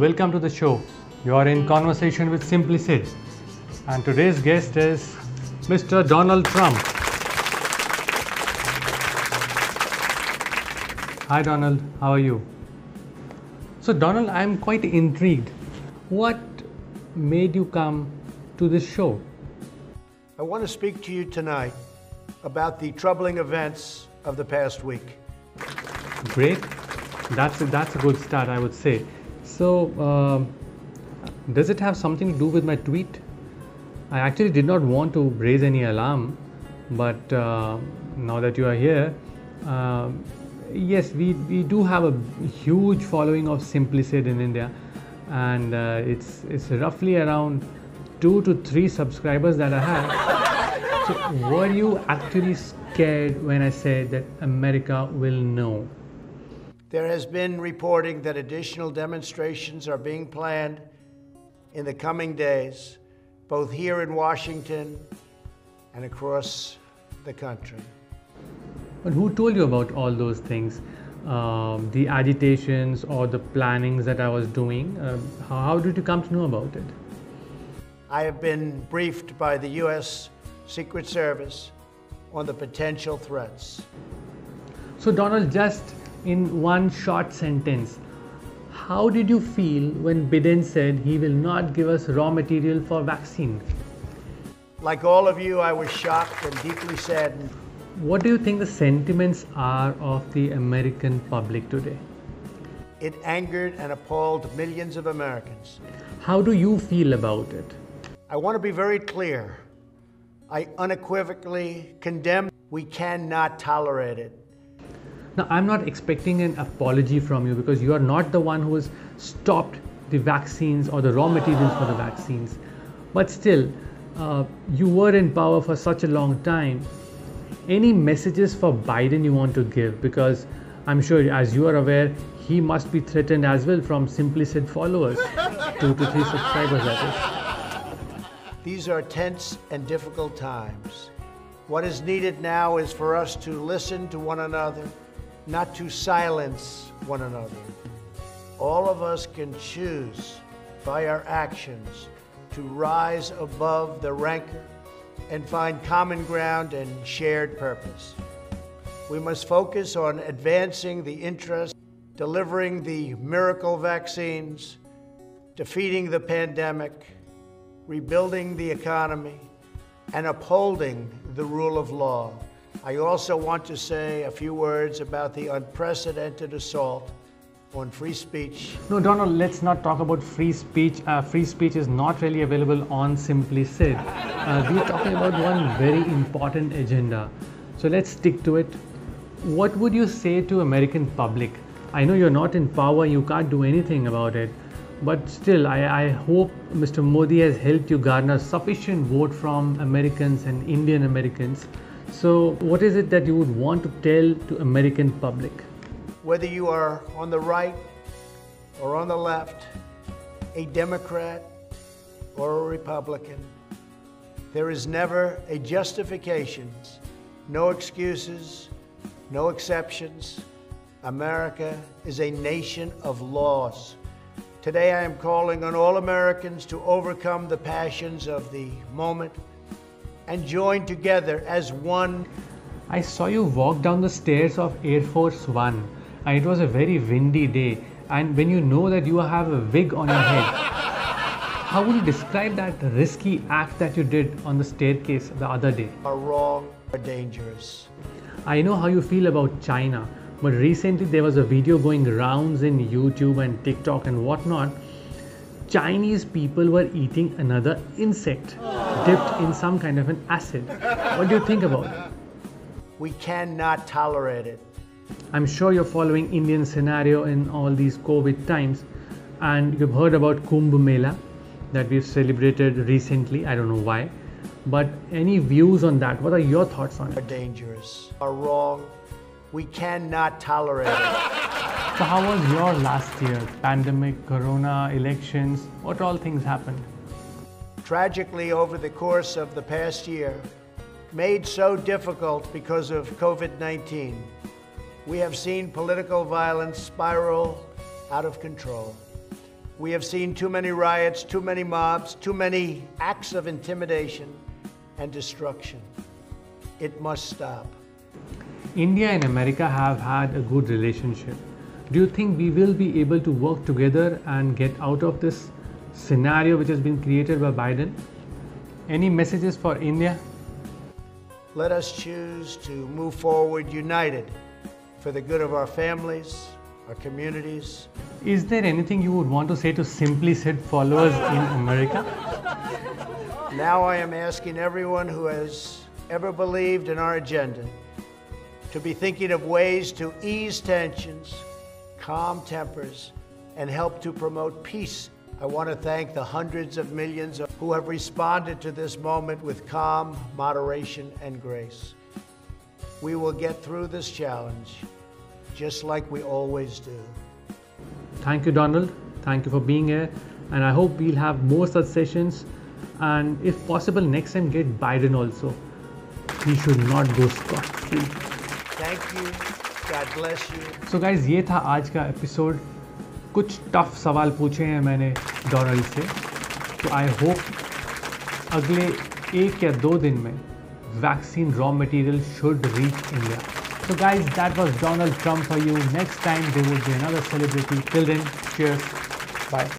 welcome to the show. You are in conversation with Simply Sid, and today's guest is Mr. Donald Trump. Hi, Donald. How are you? So, Donald, I'm quite intrigued. What made you come to this show? I want to speak to you tonight about the troubling events of the past week. Great. That's a, that's a good start, I would say. So, uh, does it have something to do with my tweet? I actually did not want to raise any alarm, but uh, now that you are here, uh, yes, we, we do have a huge following of Simply Sid in India, and uh, it's it's roughly around two to three subscribers that I have. So, were you actually scared when I said that America will know? There has been reporting that additional demonstrations are being planned in the coming days, both here in Washington and across the country. But who told you about all those things? Um, the agitations or the plannings that I was doing? Uh, how, how did you come to know about it? I have been briefed by the U.S. Secret Service on the potential threats. So, Donald, just in one short sentence, how did you feel when Biden said he will not give us raw material for vaccine? Like all of you, I was shocked and deeply saddened. What do you think the sentiments are of the American public today? It angered and appalled millions of Americans. How do you feel about it? I want to be very clear. I unequivocally condemn. We cannot tolerate it. Now, I'm not expecting an apology from you because you are not the one who has stopped the vaccines or the raw materials for the vaccines. But still, uh, you were in power for such a long time. Any messages for Biden you want to give? Because I'm sure, as you are aware, he must be threatened as well from Simply Sid followers, two to three subscribers, that is. These are tense and difficult times. What is needed now is for us to listen to one another not to silence one another. All of us can choose by our actions to rise above the rancor and find common ground and shared purpose. We must focus on advancing the interest, delivering the miracle vaccines, defeating the pandemic, rebuilding the economy, and upholding the rule of law. I also want to say a few words about the unprecedented assault on free speech. No, Donald, let's not talk about free speech. Uh, free speech is not really available on Simply Sid. Uh, we're talking about one very important agenda. So let's stick to it. What would you say to American public? I know you're not in power, you can't do anything about it. But still, I, I hope Mr. Modi has helped you garner sufficient vote from Americans and Indian Americans so, what is it that you would want to tell to American public? Whether you are on the right or on the left, a Democrat or a Republican, there is never a justification, no excuses, no exceptions. America is a nation of laws. Today I am calling on all Americans to overcome the passions of the moment and join together as one. I saw you walk down the stairs of Air Force One, and it was a very windy day. And when you know that you have a wig on your head, how would you describe that risky act that you did on the staircase the other day? Are wrong or dangerous. I know how you feel about China, but recently there was a video going rounds in YouTube and TikTok and whatnot Chinese people were eating another insect dipped in some kind of an acid. What do you think about it? We cannot tolerate it. I'm sure you're following Indian scenario in all these COVID times and you've heard about Kumbh Mela that we've celebrated recently. I don't know why. But any views on that? What are your thoughts on it? Are dangerous, are wrong. We cannot tolerate it. So, how was your last year? Pandemic, corona, elections, what all things happened? Tragically, over the course of the past year, made so difficult because of COVID 19, we have seen political violence spiral out of control. We have seen too many riots, too many mobs, too many acts of intimidation and destruction. It must stop. India and America have had a good relationship. Do you think we will be able to work together and get out of this scenario which has been created by Biden? Any messages for India? Let us choose to move forward united for the good of our families, our communities. Is there anything you would want to say to Simply Sid followers in America? Now I am asking everyone who has ever believed in our agenda to be thinking of ways to ease tensions, calm tempers, and help to promote peace. I want to thank the hundreds of millions who have responded to this moment with calm, moderation, and grace. We will get through this challenge just like we always do. Thank you, Donald. Thank you for being here. And I hope we'll have more such sessions. And if possible, next time get Biden also. He should not go scot free. Thank you. So guys ये था आज का episode कुछ tough सवाल पूछे हैं मैंने Donald से. तो आई होप अगले एक या दो दिन में vaccine raw material should reach India so guys that was Donald Trump for you next time they would be another celebrity till then bye